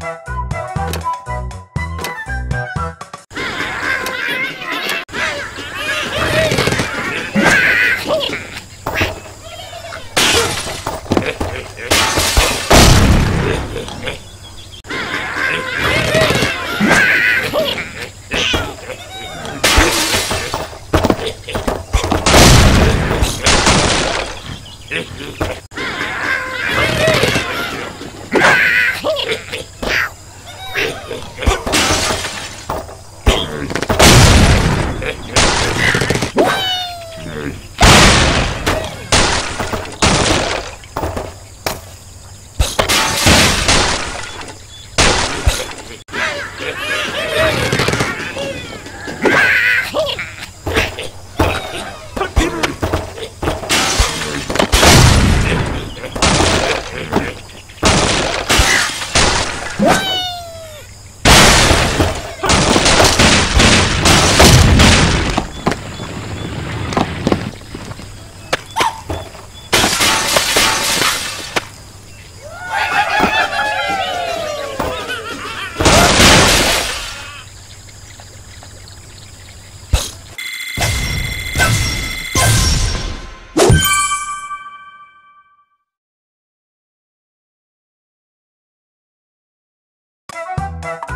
Bye. Yeah. Bye.